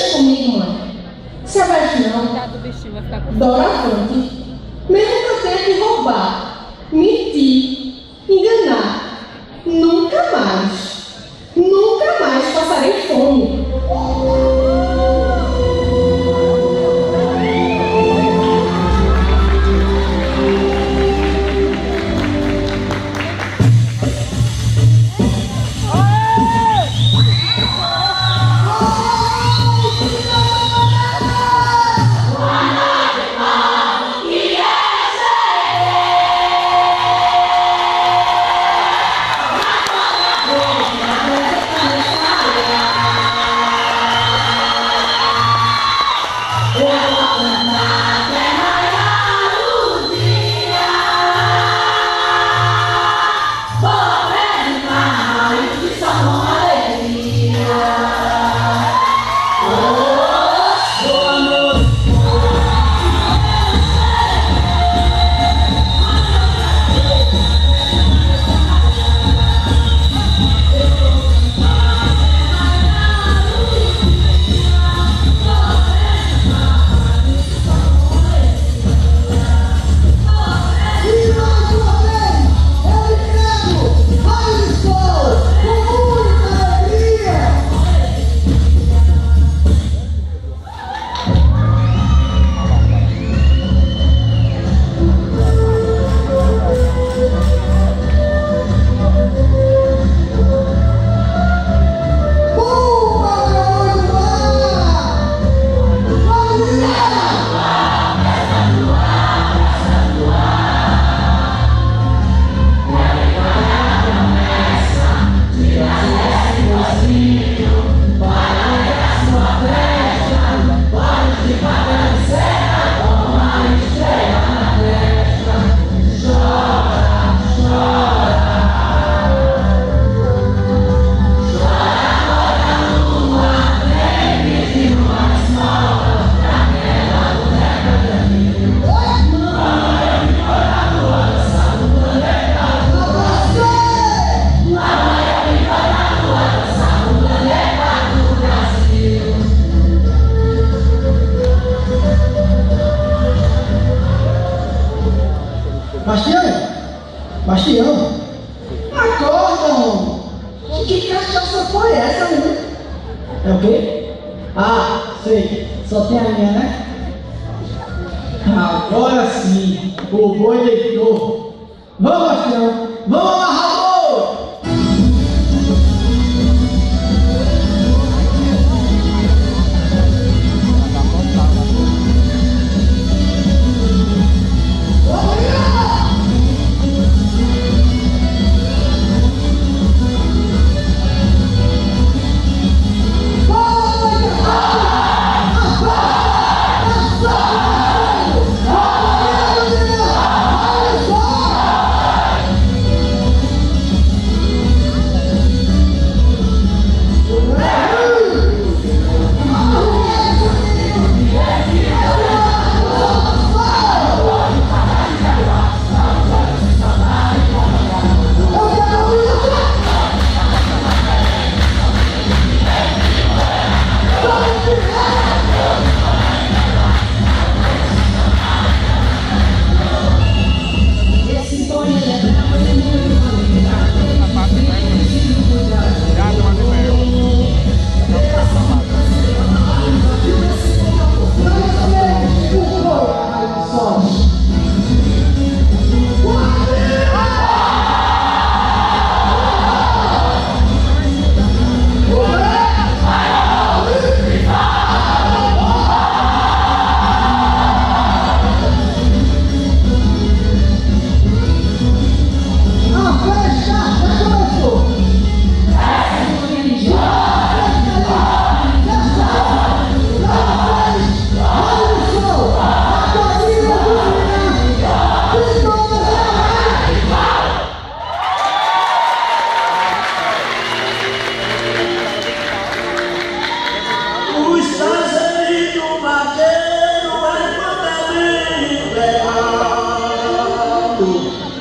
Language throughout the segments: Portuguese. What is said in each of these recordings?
comigo comigo, mãe. Sebastião, Doravante, mesmo que eu tenha que roubar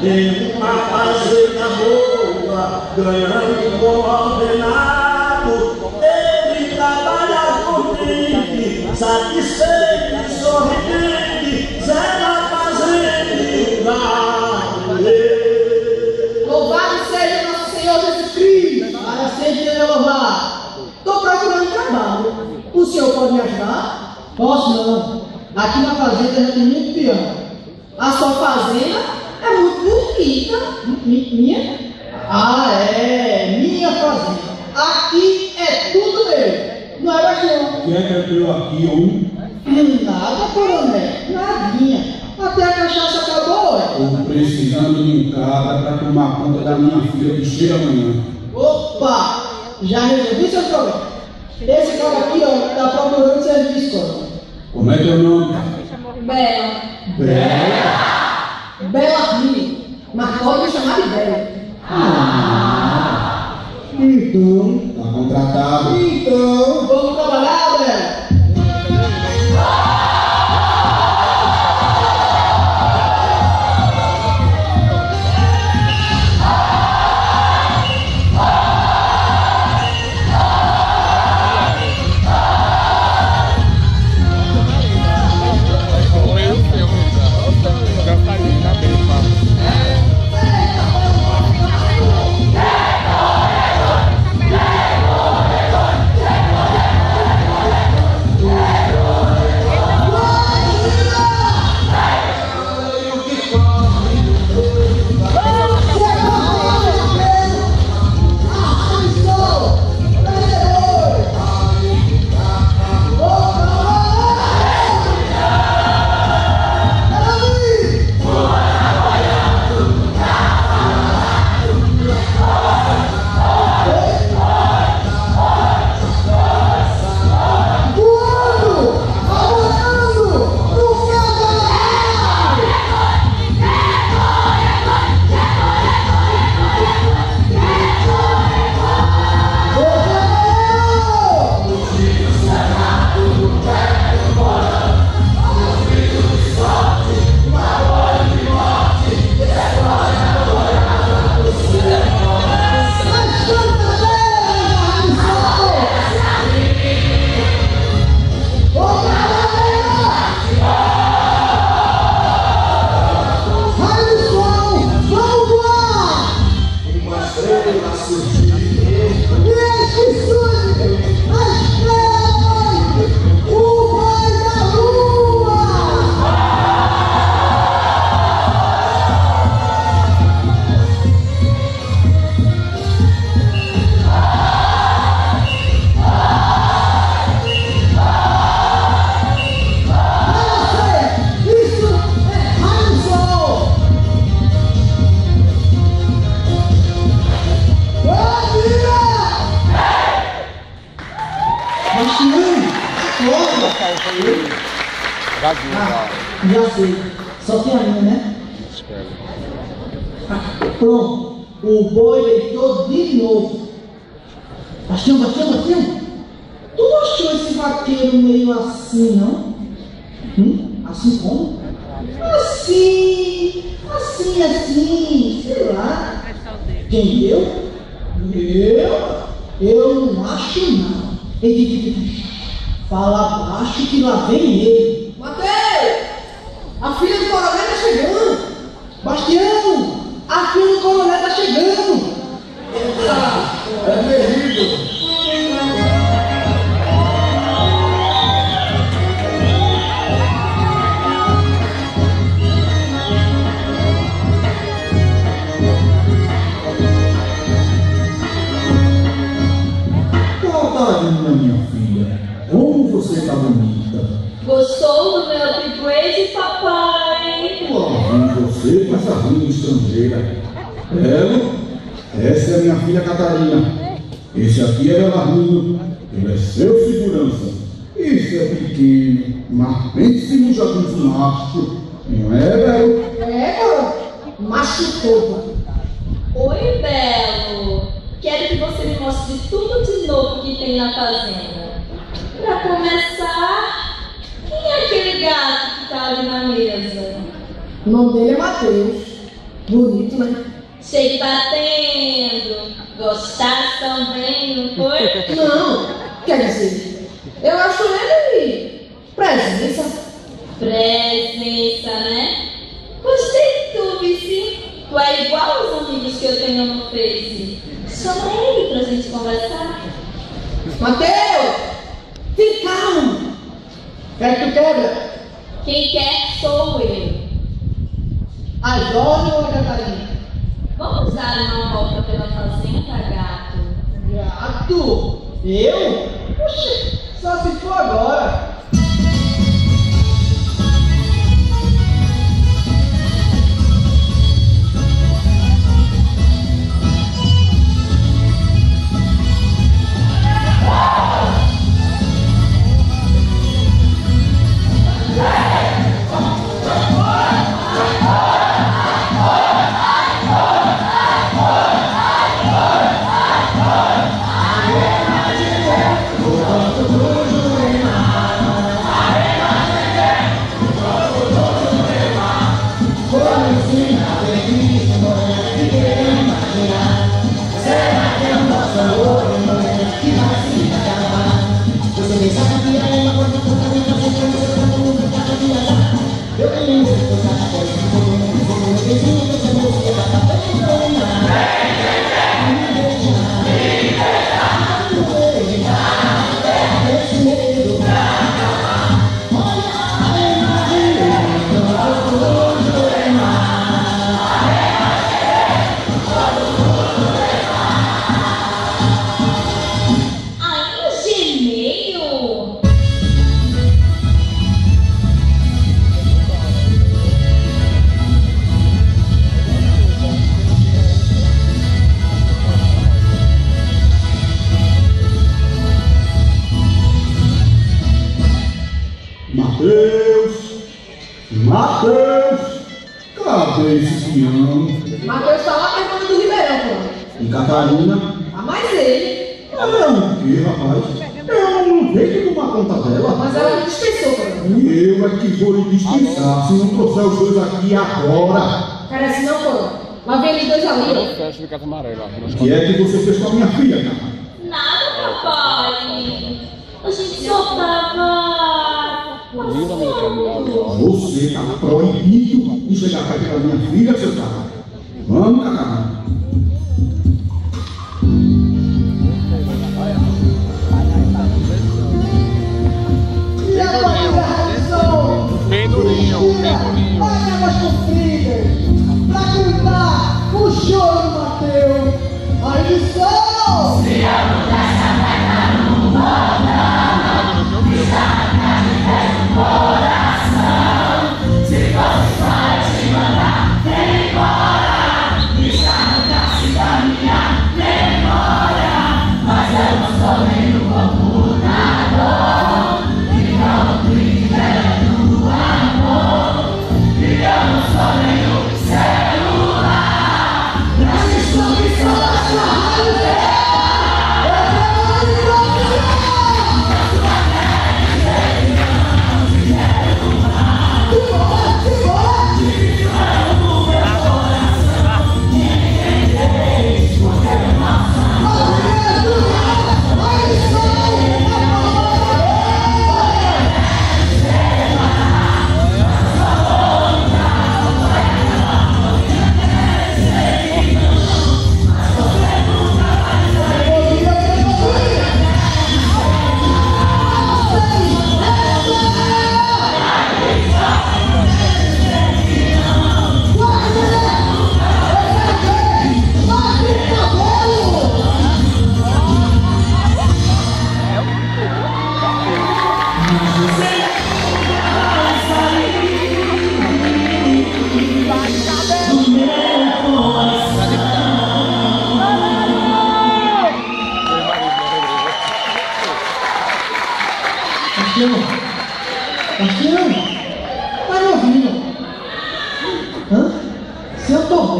Tem uma fazenda boa, ganhando bom ordenado. Ele trabalha com satisfeito e sorridente, zera fazenda na Louvado seja nosso Senhor Jesus Cristo, para sempre ele é louvado. Estou procurando trabalho. O senhor pode me ajudar? Posso não. Aqui na fazenda já tem muito pior. A sua fazenda. Conta da minha filha que chega amanhã. Opa! Já resolvi seu problema. Esse cara aqui, ó, tá procurando serviço, coronel. Como é teu nome? Bela. Bela. Bela Rio. Mas pode me chamar de Bela. Então, Tá contratado. então, vamos Pronto. O boi deitou de novo. Bastião, Bastião, Bastião. Tu não achou esse vaqueiro meio assim, não? Hum? Assim como? Assim, assim, assim, sei lá. Quem eu? Eu? Eu não acho não. Ei. Fala baixo que lá vem ele. Mateus! A filha do coronel tá chegando. Bastião! A filha do coronel tá chegando! É terrível. Minha filha, como você tá bonita. Gostou do meu upgrade, papai? Lá vem você com essa estrangeira. Belo, é minha filha Catarina. Esse aqui é Belarmino. Ele é seu segurança. Isso é pequeno, mas pense no jardim macho. Não é, Belo? É. Macho todo. Oi, Belo. Quero que você me mostre tudo de novo que tem na fazenda. Pra começar, quem é aquele gato que tá ali na mesa? O nome dele é Mateus. Bonito, né? Cheio batendo. Gostasse também, não foi? Não, quer dizer, eu acho ele presença. Presença, né? Gostei de tu, Vici. Tu é igual aos amigos que eu tenho no Face. Chama ele pra gente conversar. Mateus, fica Quer que tu quebra? Quem quer sou eu. As ordens ou a Catarina? Vamos dar uma volta pela fazenda, gato? Gato? Eu? Oxi, só se for agora. Ai, Peão? Matheus tá lá perto do Ribeirão, pô. E Catarina? A mais ele. Ela o quê, rapaz? Eu não vejo com uma conta dela. Mas ela me dispensou, pô. Eu é que vou lhe dispensar se não trouxer os dois aqui agora. Parece não, pô. Lá vem eles dois ali, ó. Festa de casa amarela. O que é que você fez com a minha filha, cara? Nada, papai. A gente só tava. Minha querida. Você está proibido de chegar perto da minha filha, seu cara. Vamos, Catarina.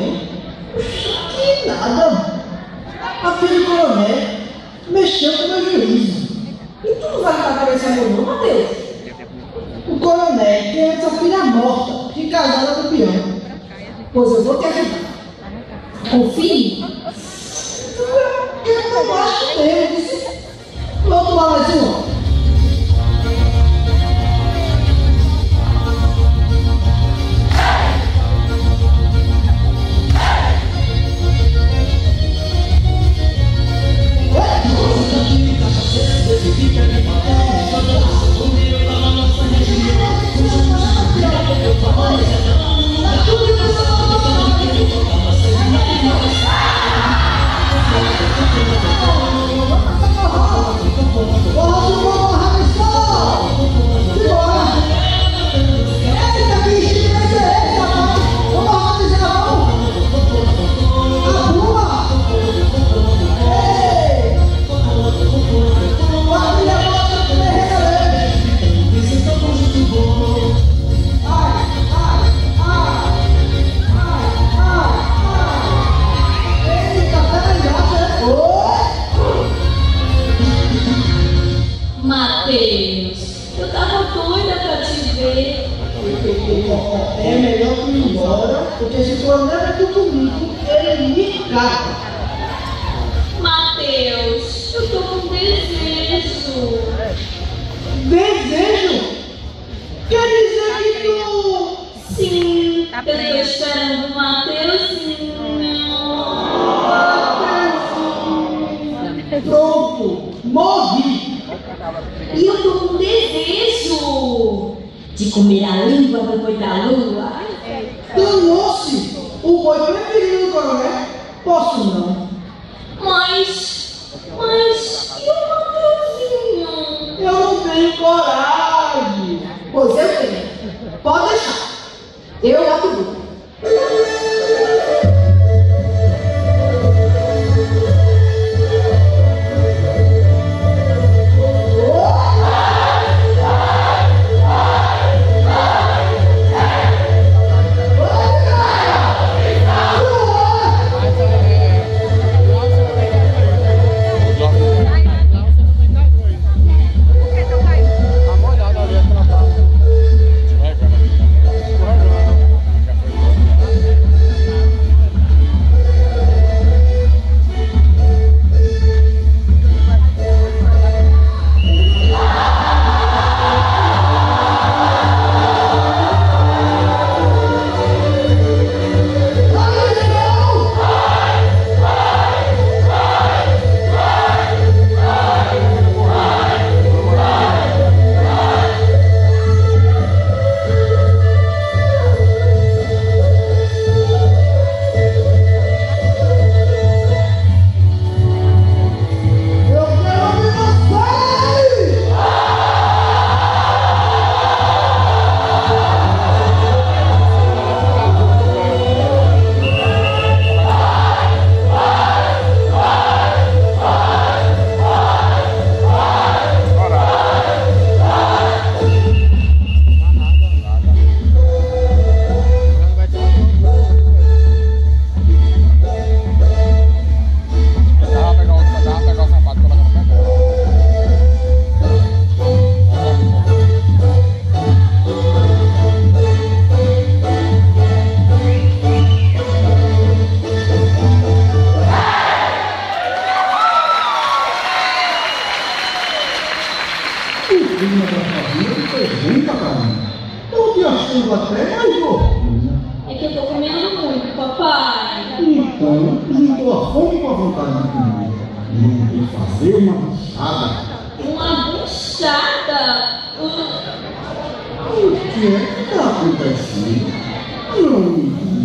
Bem? Que nada! A filha do coronel mexeu com o meu juízo. E tu não vai ficar parecendo não, Matheus? O coronel tem essa filha morta de casada com o peão. Pois eu vou te ajudar. Confie. Eu não acho disse, Vamos tomar mais uma. Yeah. morri. E eu tô com desejo de comer a língua do boi da lua. Danou-se! O boi tá preferido do coronel? Né? Posso não. Mas, mas, e o papelzinho? Eu não tenho coragem. Pois eu tenho. Pode deixar. Eu atribuo.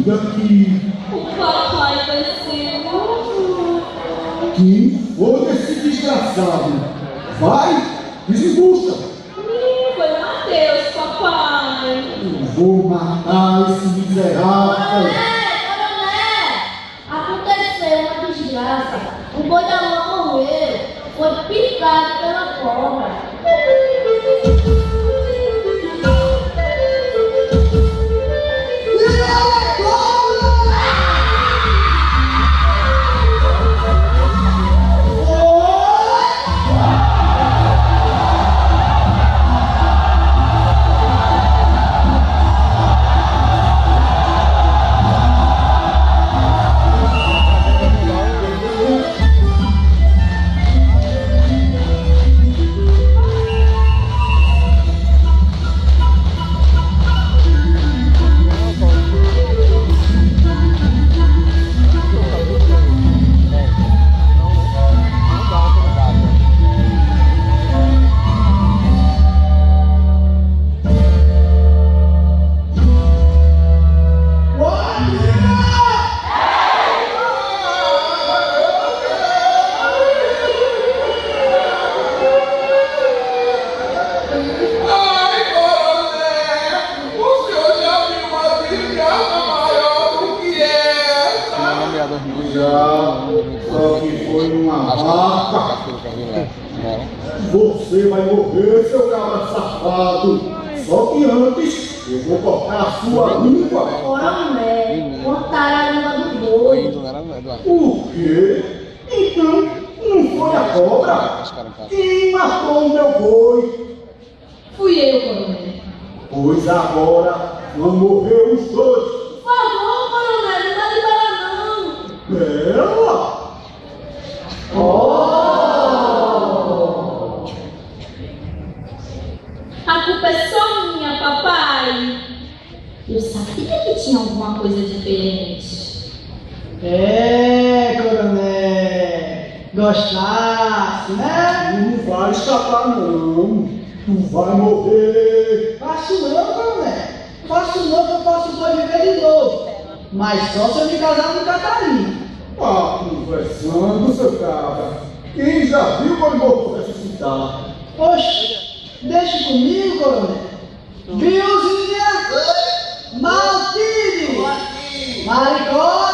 que. O papai vai ser Quem Que esse desgraçado vai e desbucha. Foi Mateus, papai. Eu vou matar esse miserável. Aconteceu uma desgraça. O boi da mão morreu. Foi picado pela cobra. não, Eduardo? O quê? Então, não foi a cobra? Quem matou o meu boi? Fui eu, coronel. Pois agora vão morrer os dois. Por favor, coronel, não dá de parar, não. Ela? Oh! A culpa é só minha, papai. Eu sabia que tinha alguma coisa diferente. Gostasse, né? Não vai escapar não. Tu vai morrer. Faço não, coronel. Faço não que eu posso viver de novo. Mas só se eu me casar com Catarina. Ah, conversando, seu cabra. Quem já viu quando morto ressuscitar? Oxe, deixa comigo, coronel. Viuzinha? Maltine! Maricota!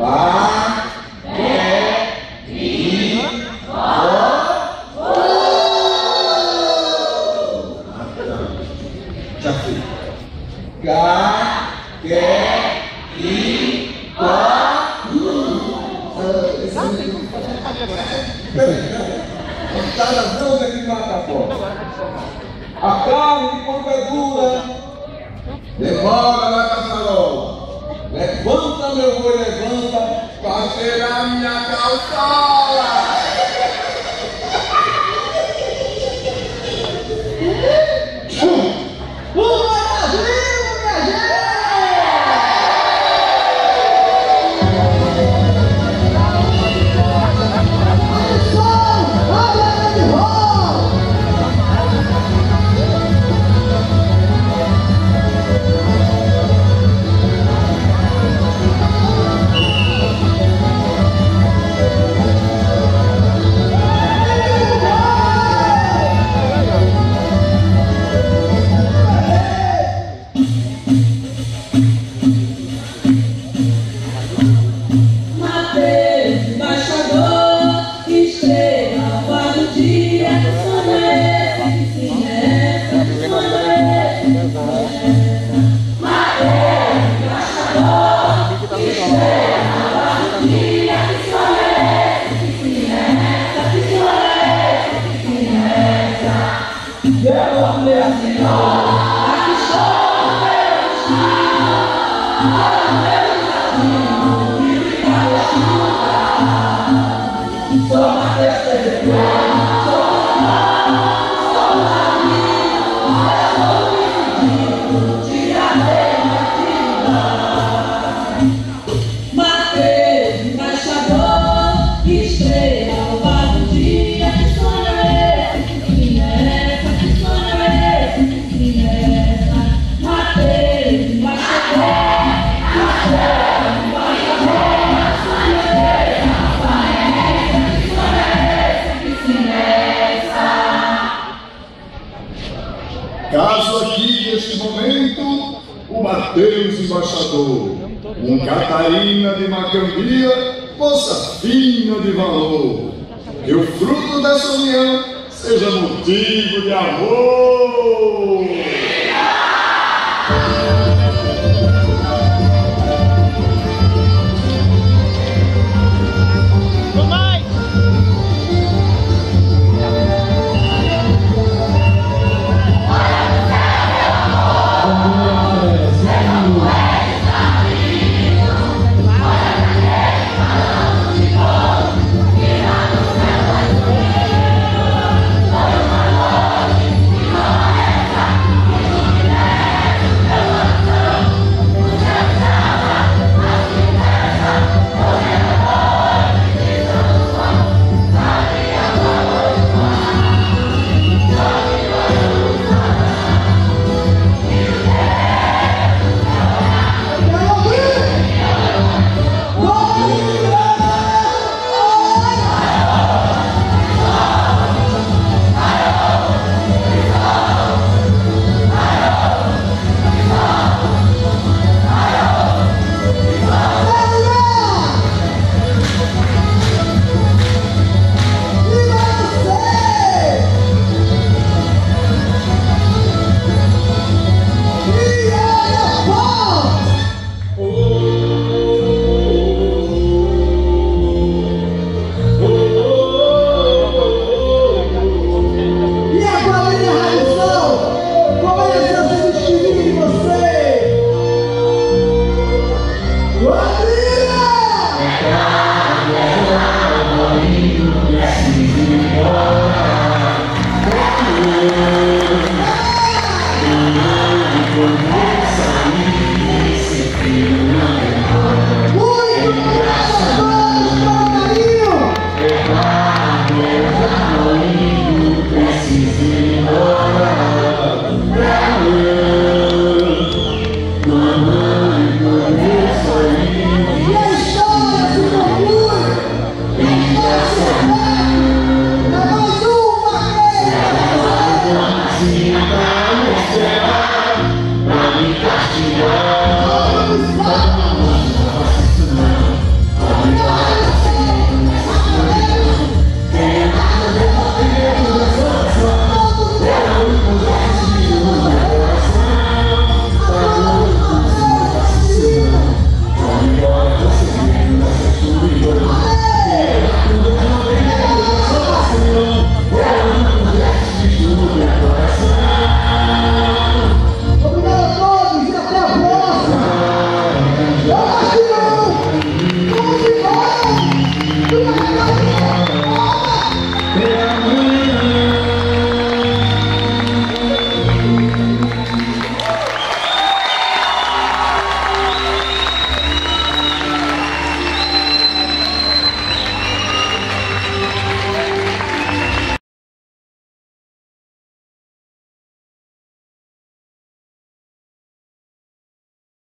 Vá, já fui. Cá, quer, e, quá. Cada vez é que mata a fome. A carne de porco é dura. Demora na caçarola. Levanta, meu boi, levanta, pra cheirar minha aqui neste momento o Mateus embaixador, um Catarina de Macambia, moça fina de valor, que o fruto dessa união seja motivo de amor.